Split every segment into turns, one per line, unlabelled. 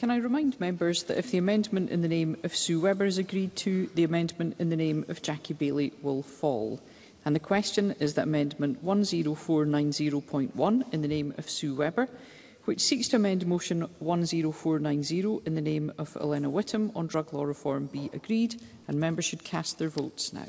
Can I remind members that if the amendment in the name of Sue Webber is agreed to, the amendment in the name of Jackie Bailey will fall. And the question is that amendment 10490.1 in the name of Sue Webber, which seeks to amend motion 10490 in the name of Elena Whittam on drug law reform be agreed, and members should cast their votes now.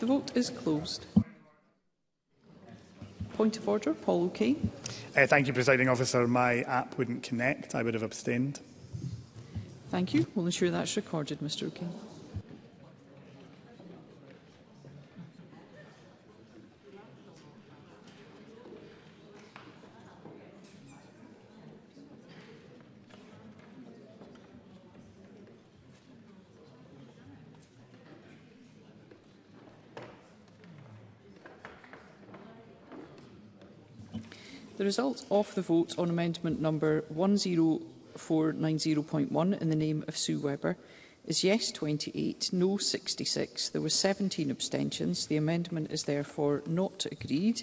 The vote is closed. Point of order, Paul O'Kane.
Uh, thank you, Presiding Officer. My app wouldn't connect. I would have abstained.
Thank you. We'll ensure that's recorded, Mr O'Kane. The result of the vote on amendment number 10490.1 in the name of Sue Webber is yes 28, no 66. There were 17 abstentions. The amendment is therefore not agreed.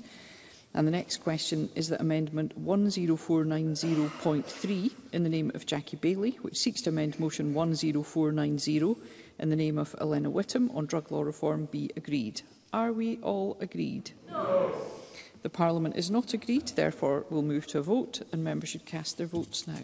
And the next question is that amendment 10490.3 in the name of Jackie Bailey, which seeks to amend motion 10490 in the name of Elena Whittam on drug law reform be agreed. Are we all agreed? No. The Parliament is not agreed, therefore we'll move to a vote and members should cast their votes now.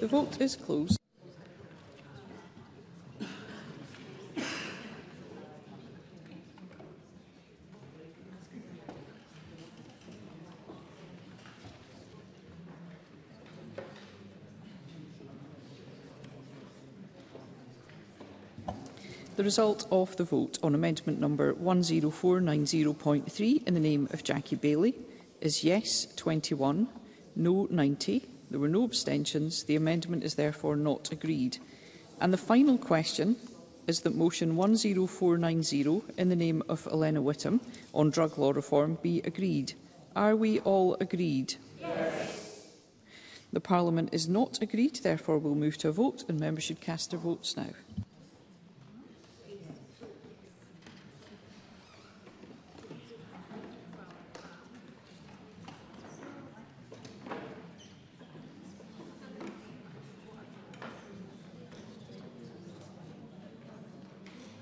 The vote is closed. The result of the vote on amendment number 10490.3 in the name of Jackie Bailey is yes 21, no 90, There were no abstentions. The amendment is therefore not agreed. And the final question is that motion 10490 in the name of Elena Whittam on drug law reform be agreed. Are we all agreed? Yes. The Parliament is not agreed, therefore we'll move to a vote and members should cast their votes now.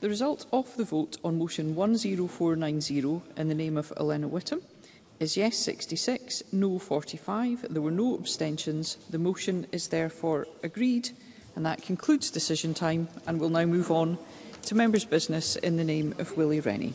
The result of the vote on motion 10490 in the name of Elena Whittam is yes 66, no 45. There were no abstentions. The motion is therefore agreed. And that concludes decision time and we'll now move on to members' business in the name of Willie Rennie.